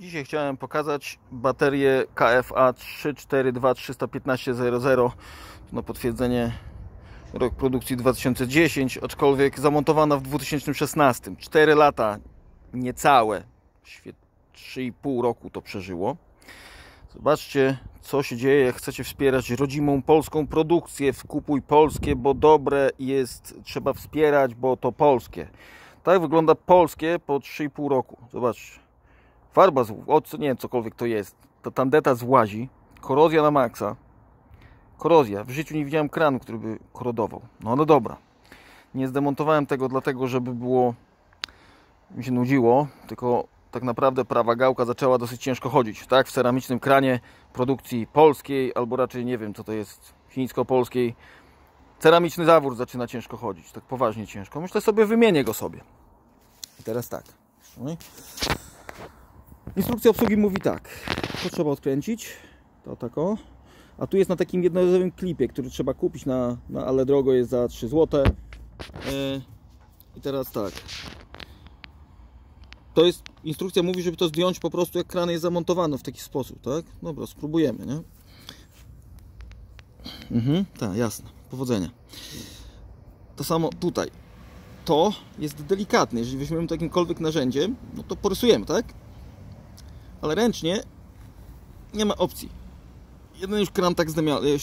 Dzisiaj chciałem pokazać baterię KFA 342-315-00 na potwierdzenie rok produkcji 2010, aczkolwiek zamontowana w 2016. 4 lata niecałe, 3,5 roku to przeżyło. Zobaczcie, co się dzieje. Jak chcecie wspierać rodzimą polską produkcję, wkupuj polskie, bo dobre jest, trzeba wspierać, bo to polskie. Tak wygląda polskie po 3,5 roku. Zobaczcie. Farba, z, o, nie wiem, cokolwiek to jest. Ta tandeta złazi. Korozja na maksa. Korozja. W życiu nie widziałem kranu, który by korodował. No no dobra. Nie zdemontowałem tego dlatego, żeby było mi się nudziło, tylko tak naprawdę prawa gałka zaczęła dosyć ciężko chodzić. Tak, w ceramicznym kranie produkcji polskiej, albo raczej nie wiem, co to jest, chińsko-polskiej. Ceramiczny zawór zaczyna ciężko chodzić, tak poważnie ciężko. Myślę sobie, wymienię go sobie. I teraz tak. Instrukcja obsługi mówi tak. To trzeba odkręcić. To tak o. A tu jest na takim jednorazowym klipie, który trzeba kupić na, na ale drogo jest za 3 zł. E, I teraz tak. To jest, instrukcja mówi, żeby to zdjąć po prostu jak kran jest zamontowany w taki sposób, tak? Dobra, spróbujemy, nie? Mhm, tak, jasne. Powodzenia. To samo tutaj. To jest delikatne. Jeżeli weźmiemy takimkolwiek narzędziem, no to porysujemy, tak? Ale ręcznie nie ma opcji. Jeden już kran, tak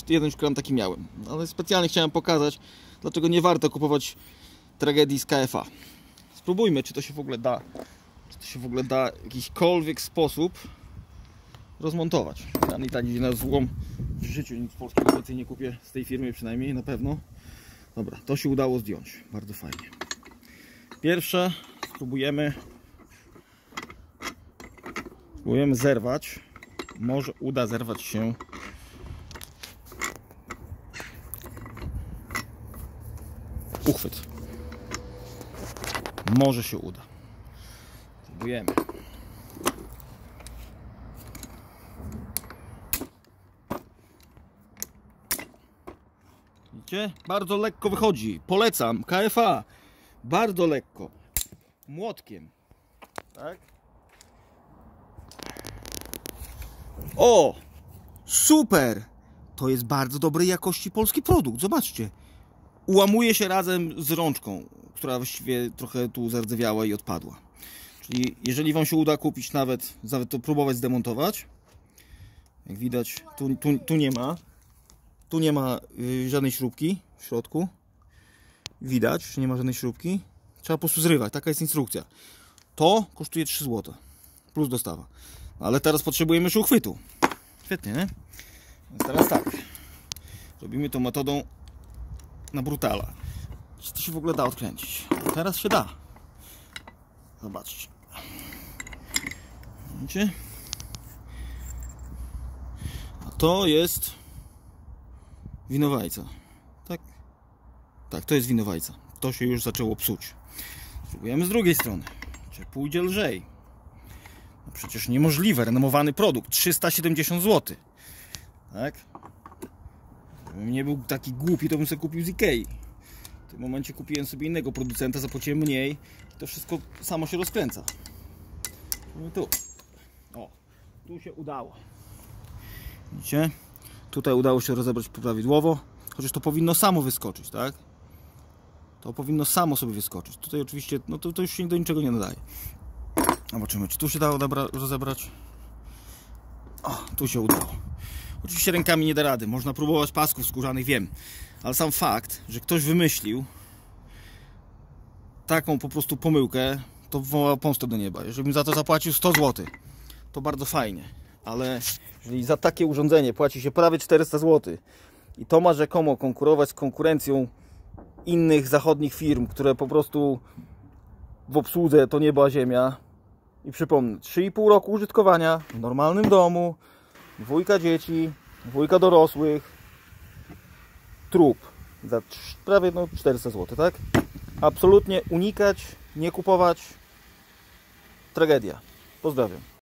jeden już kran taki miałem. Ale specjalnie chciałem pokazać, dlaczego nie warto kupować tragedii z KFA. Spróbujmy, czy to się w ogóle da czy to się w ogóle da w jakikolwiek sposób rozmontować. Ja i tak na złom w życiu nic polskiego więcej nie kupię z tej firmy przynajmniej na pewno. Dobra, to się udało zdjąć. Bardzo fajnie. Pierwsze spróbujemy spróbujemy zerwać. Może uda zerwać się uchwyt. Może się uda. Spróbujemy. Widzicie? Bardzo lekko wychodzi. Polecam. KFA. Bardzo lekko. Młotkiem. Tak? O! Super! To jest bardzo dobrej jakości polski produkt. Zobaczcie. Ułamuje się razem z rączką, która właściwie trochę tu zardzewiała i odpadła. Czyli jeżeli Wam się uda kupić nawet, nawet to próbować zdemontować, jak widać tu, tu, tu nie ma, tu nie ma y, żadnej śrubki w środku, widać, że nie ma żadnej śrubki, trzeba po prostu zrywać, taka jest instrukcja. To kosztuje 3 zł, plus dostawa. Ale teraz potrzebujemy już uchwytu. Świetnie, nie? Więc teraz tak, robimy to metodą na brutala. Czy to się w ogóle da odkręcić? Teraz się da. Zobaczcie. Widzicie? A to jest winowajca. Tak? Tak, to jest winowajca. To się już zaczęło psuć. Spróbujemy z drugiej strony. Czy pójdzie lżej? Przecież niemożliwe. Renomowany produkt. 370 zł. Tak? Gdybym nie był taki głupi, to bym sobie kupił z Ikei. W tym momencie kupiłem sobie innego producenta, zapłaciłem mniej. To wszystko samo się rozkręca. No tu. O, tu się udało. Widzicie? Tutaj udało się rozebrać prawidłowo. Chociaż to powinno samo wyskoczyć, tak? To powinno samo sobie wyskoczyć. Tutaj oczywiście, no to, to już się do niczego nie nadaje. Zobaczymy, czy tu się dało rozebrać. O, tu się udało. Oczywiście rękami nie da rady. Można próbować pasków skórzanych, wiem. Ale sam fakt, że ktoś wymyślił taką po prostu pomyłkę, to woła pomstę do nieba. Jeżeli bym za to zapłacił 100 zł, to bardzo fajnie. Ale jeżeli za takie urządzenie płaci się prawie 400 zł i to ma rzekomo konkurować z konkurencją innych zachodnich firm, które po prostu w obsłudze to nieba ziemia. I przypomnę, 3,5 roku użytkowania w normalnym domu, dwójka dzieci, dwójka dorosłych, trup za prawie no, 400 zł, tak? Absolutnie unikać, nie kupować. Tragedia. Pozdrawiam.